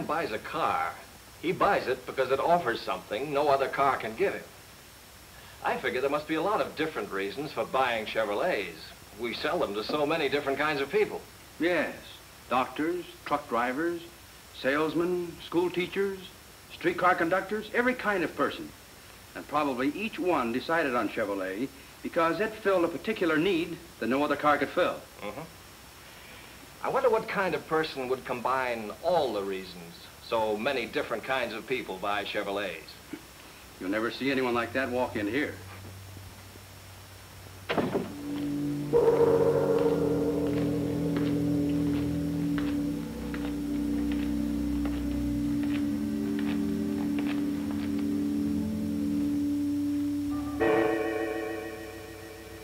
man buys a car, he buys it because it offers something no other car can give him. I figure there must be a lot of different reasons for buying Chevrolets. We sell them to so many different kinds of people. Yes. Doctors, truck drivers, salesmen, school teachers, streetcar conductors, every kind of person. And probably each one decided on Chevrolet because it filled a particular need that no other car could fill. Mm-hmm. I wonder what kind of person would combine all the reasons so many different kinds of people buy Chevrolets. You'll never see anyone like that walk in here.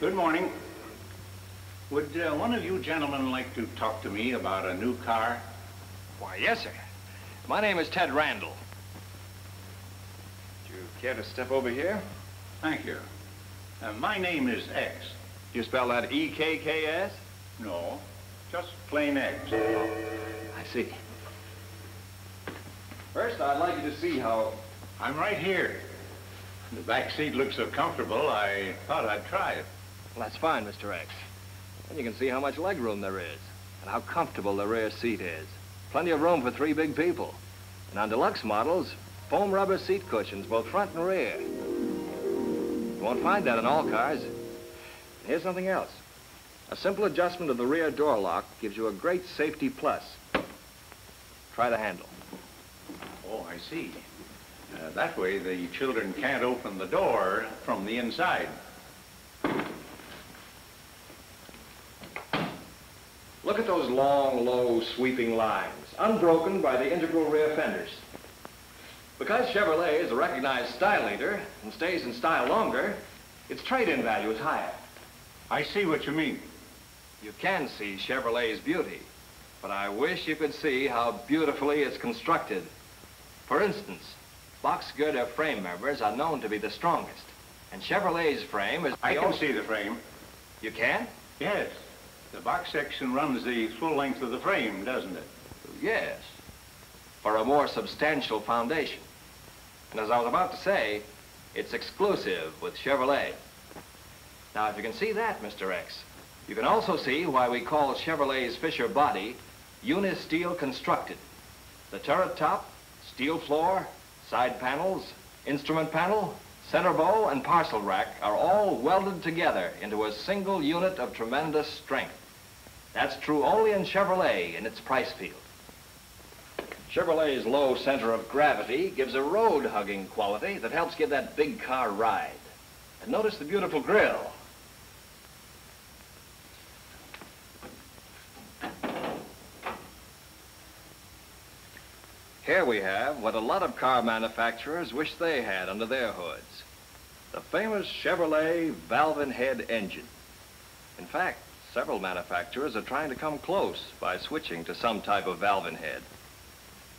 Good morning. Would uh, one of you gentlemen like to talk to me about a new car? Why, yes, sir. My name is Ted Randall. Do you care to step over here? Thank you. Uh, my name is X. Do you spell that E-K-K-S? No, just plain X. Oh, I see. First, I'd like you to see how... I'm right here. The back seat looks so comfortable, I thought I'd try it. Well, that's fine, Mr. X. And you can see how much leg room there is and how comfortable the rear seat is. Plenty of room for three big people. And on deluxe models, foam rubber seat cushions, both front and rear. You won't find that in all cars. And here's something else. A simple adjustment of the rear door lock gives you a great safety plus. Try the handle. Oh, I see. Uh, that way the children can't open the door from the inside. Look at those long, low, sweeping lines, unbroken by the integral rear fenders. Because Chevrolet is a recognized style leader and stays in style longer, its trade-in value is higher. I see what you mean. You can see Chevrolet's beauty, but I wish you could see how beautifully it's constructed. For instance, box girder frame members are known to be the strongest, and Chevrolet's frame is... I can see the frame. You can? Yes. The box section runs the full length of the frame, doesn't it? Yes, for a more substantial foundation. And as I was about to say, it's exclusive with Chevrolet. Now, if you can see that, Mr. X, you can also see why we call Chevrolet's Fisher body uni-steel constructed. The turret top, steel floor, side panels, instrument panel, center bow, and parcel rack are all welded together into a single unit of tremendous strength. That's true only in Chevrolet in its price field. Chevrolet's low center of gravity gives a road-hugging quality that helps give that big car ride. And notice the beautiful grille. Here we have what a lot of car manufacturers wish they had under their hoods. The famous Chevrolet valve head engine. In fact, several manufacturers are trying to come close by switching to some type of valve head.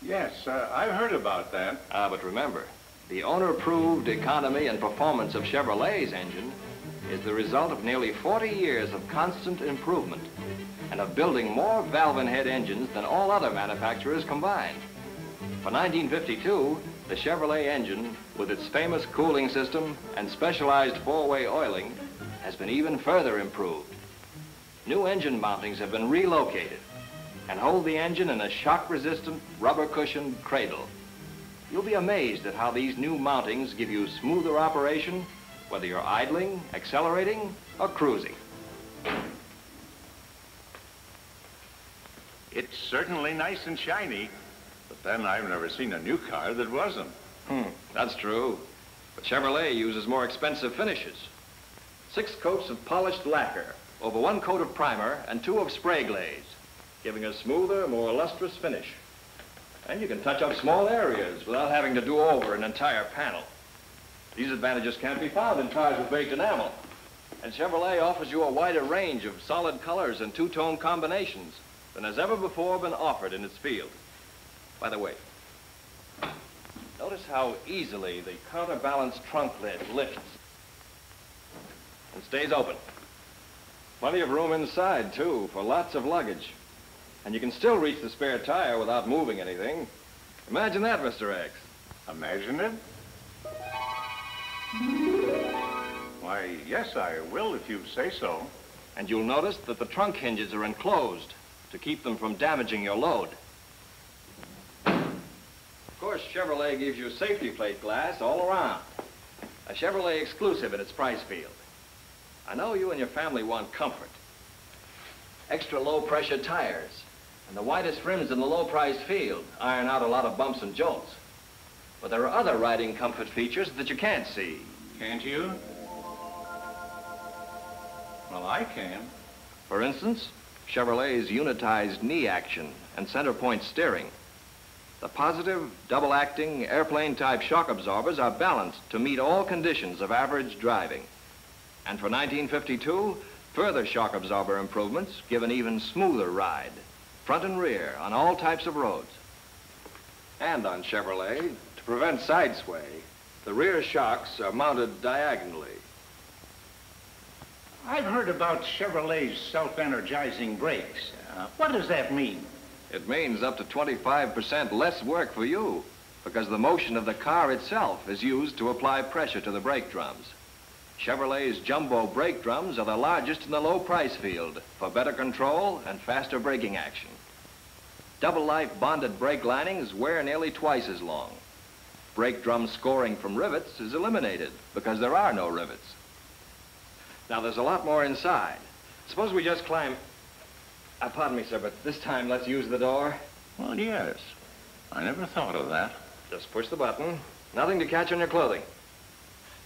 Yes, uh, I've heard about that. Ah, but remember, the owner-approved economy and performance of Chevrolet's engine is the result of nearly 40 years of constant improvement and of building more valve head engines than all other manufacturers combined. For 1952, the Chevrolet engine, with its famous cooling system and specialized four-way oiling, has been even further improved. New engine mountings have been relocated and hold the engine in a shock-resistant, rubber-cushioned cradle. You'll be amazed at how these new mountings give you smoother operation, whether you're idling, accelerating, or cruising. It's certainly nice and shiny. But then I've never seen a new car that wasn't. Hmm, that's true. But Chevrolet uses more expensive finishes. Six coats of polished lacquer over one coat of primer and two of spray glaze, giving a smoother, more lustrous finish. And you can touch up small areas without having to do over an entire panel. These advantages can't be found in cars with baked enamel. And Chevrolet offers you a wider range of solid colors and two-tone combinations than has ever before been offered in its field. By the way, notice how easily the counterbalance trunk lid lifts and stays open. Plenty of room inside, too, for lots of luggage. And you can still reach the spare tire without moving anything. Imagine that, Mr. X. Imagine it? Why, yes, I will if you say so. And you'll notice that the trunk hinges are enclosed to keep them from damaging your load. Of course, Chevrolet gives you safety plate glass all around. A Chevrolet exclusive in its price field. I know you and your family want comfort. Extra low pressure tires and the widest rims in the low price field iron out a lot of bumps and jolts. But there are other riding comfort features that you can't see. Can't you? Well, I can. For instance, Chevrolet's unitized knee action and center point steering. The positive, double-acting, airplane-type shock absorbers are balanced to meet all conditions of average driving. And for 1952, further shock absorber improvements give an even smoother ride, front and rear, on all types of roads. And on Chevrolet, to prevent side sway, the rear shocks are mounted diagonally. I've heard about Chevrolet's self-energizing brakes. Uh, what does that mean? It means up to 25% less work for you because the motion of the car itself is used to apply pressure to the brake drums. Chevrolet's jumbo brake drums are the largest in the low price field for better control and faster braking action. Double life bonded brake linings wear nearly twice as long. Brake drum scoring from rivets is eliminated because there are no rivets. Now, there's a lot more inside. Suppose we just climb... Uh, pardon me, sir, but this time let's use the door. Well, yes. I never thought of that. Just push the button. Nothing to catch on your clothing.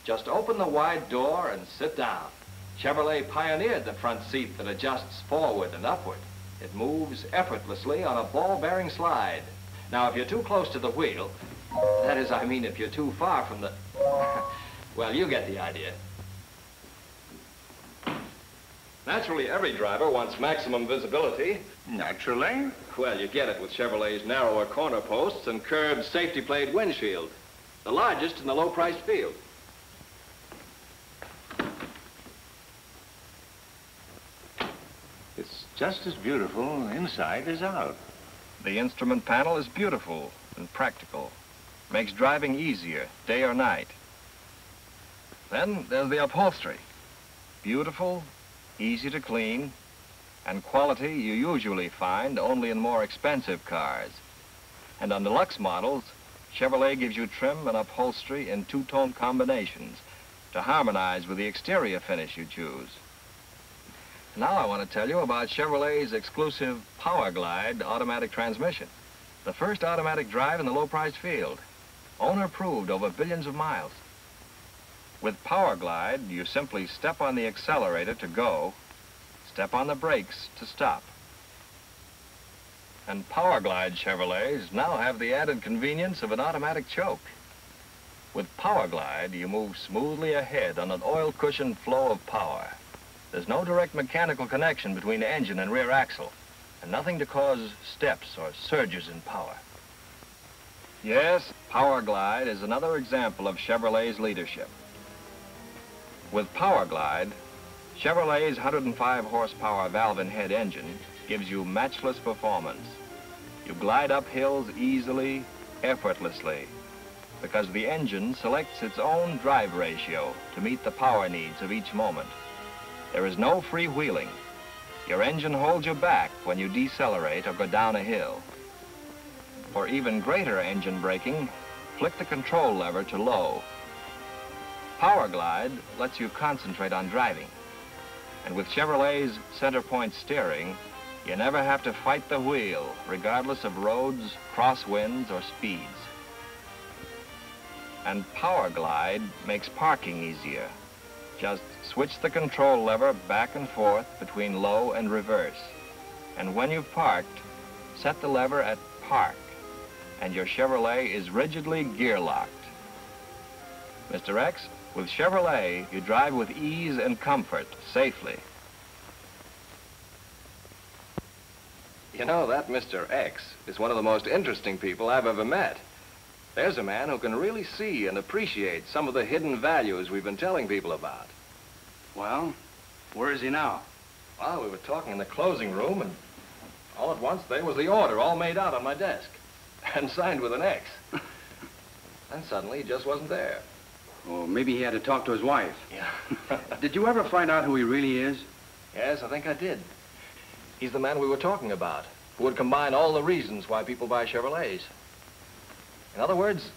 Just open the wide door and sit down. Chevrolet pioneered the front seat that adjusts forward and upward. It moves effortlessly on a ball-bearing slide. Now, if you're too close to the wheel, that is, I mean, if you're too far from the... well, you get the idea. Naturally, every driver wants maximum visibility. Naturally. Well, you get it with Chevrolet's narrower corner posts and curved safety plate windshield. The largest in the low-priced field. It's just as beautiful inside as out. The instrument panel is beautiful and practical. Makes driving easier, day or night. Then there's the upholstery. Beautiful, easy to clean, and quality you usually find only in more expensive cars. And on deluxe models, Chevrolet gives you trim and upholstery in two-tone combinations to harmonize with the exterior finish you choose. Now I want to tell you about Chevrolet's exclusive Powerglide automatic transmission. The first automatic drive in the low-priced field. Owner-proved over billions of miles. With Powerglide, you simply step on the accelerator to go, step on the brakes to stop. And Powerglide Chevrolets now have the added convenience of an automatic choke. With Powerglide, you move smoothly ahead on an oil-cushioned flow of power. There's no direct mechanical connection between engine and rear axle, and nothing to cause steps or surges in power. Yes, Powerglide is another example of Chevrolet's leadership. With Powerglide, Chevrolet's 105 horsepower valve-in-head engine gives you matchless performance. You glide up hills easily, effortlessly, because the engine selects its own drive ratio to meet the power needs of each moment. There is no freewheeling. Your engine holds you back when you decelerate or go down a hill. For even greater engine braking, flick the control lever to low. Powerglide lets you concentrate on driving. And with Chevrolet's center point steering, you never have to fight the wheel, regardless of roads, crosswinds, or speeds. And Powerglide makes parking easier. Just switch the control lever back and forth between low and reverse. And when you've parked, set the lever at park, and your Chevrolet is rigidly gear locked. Mr. X, with Chevrolet, you drive with ease and comfort, safely. You know, that Mr. X is one of the most interesting people I've ever met. There's a man who can really see and appreciate some of the hidden values we've been telling people about. Well, where is he now? Well, we were talking in the closing room, and All at once, there was the order all made out on my desk and signed with an X. and suddenly, he just wasn't there. Or maybe he had to talk to his wife. Yeah. Did you ever find out who he really is? yes, I think I did. He's the man we were talking about, who would combine all the reasons why people buy Chevrolets. In other words,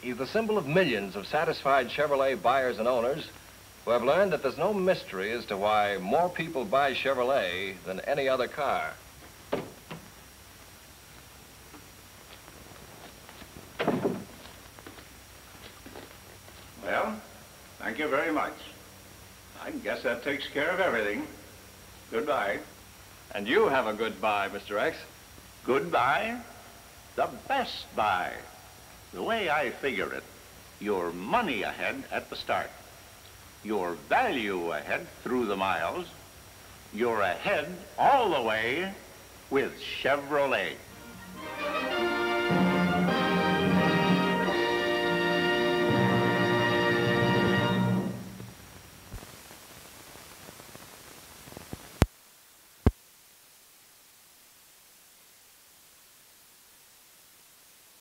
he's the symbol of millions of satisfied Chevrolet buyers and owners who have learned that there's no mystery as to why more people buy Chevrolet than any other car. Well, thank you very much. I guess that takes care of everything. Goodbye. And you have a good buy, Mr. X. Goodbye? The best buy. The way I figure it, your money ahead at the start. Your value ahead through the miles. You're ahead all the way with Chevrolet.